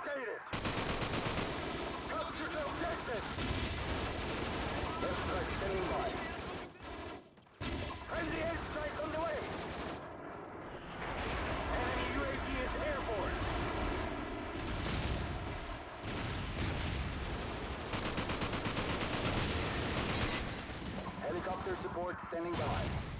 located. Capture objective. Airstrike standing by. Friendly airstrike on the way. Enemy UAV is airborne. Helicopter support standing by.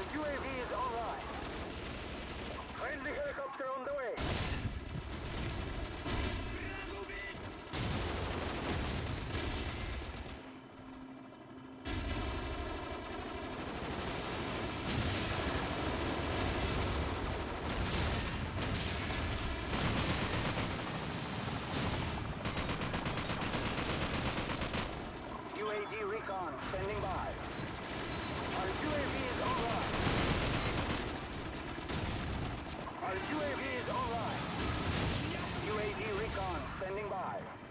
The UAV is online. Friendly helicopter on the way. by.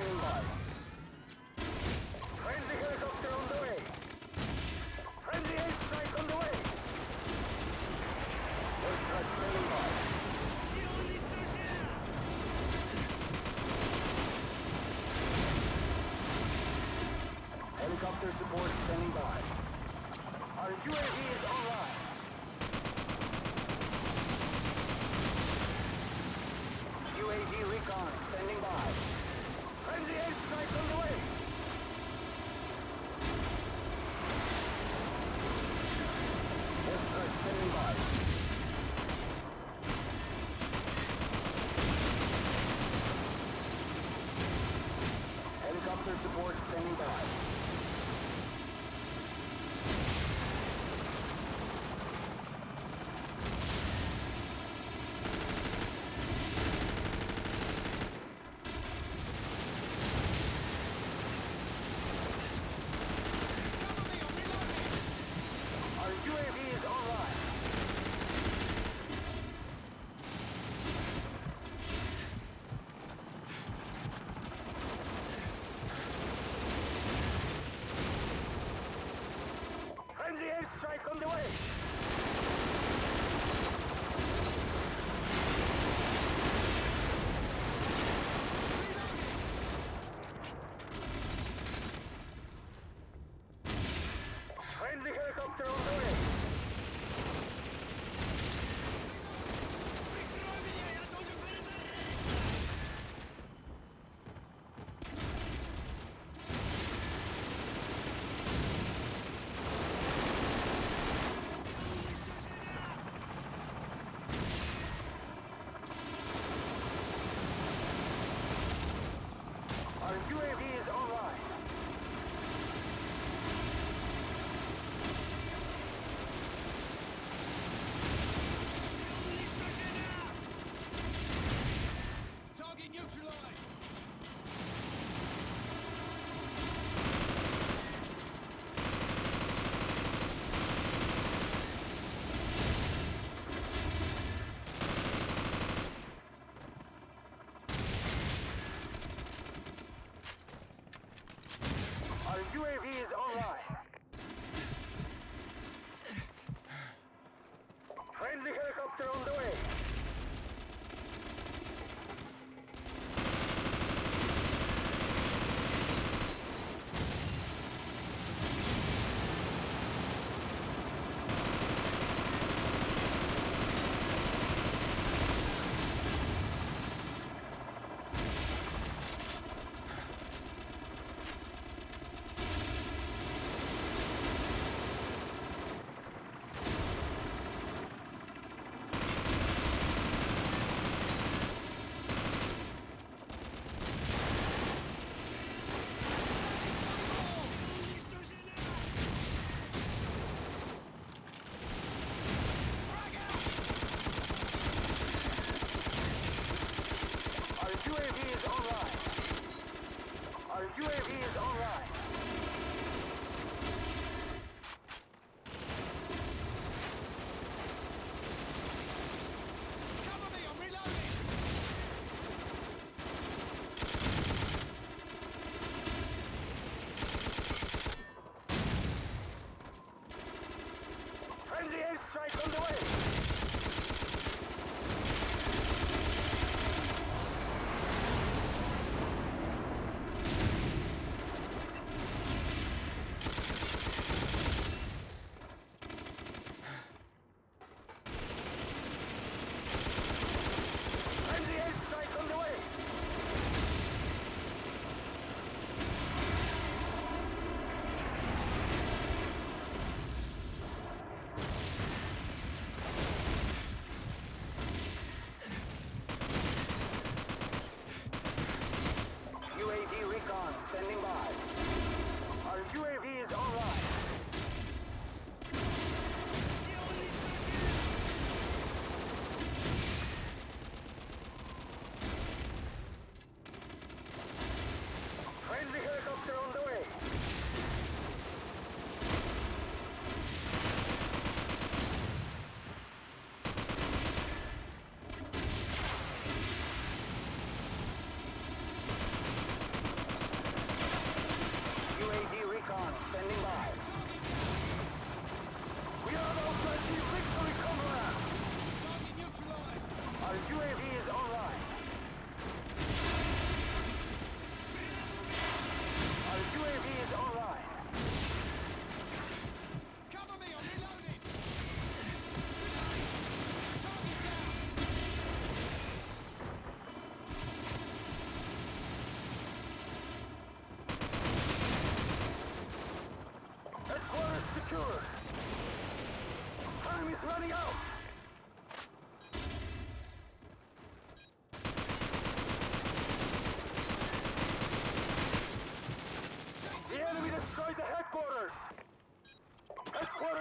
standing by.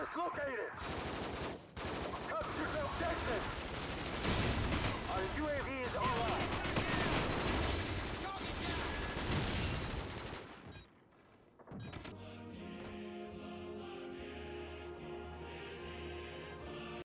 dislocated! Cut your foundation! Our UAV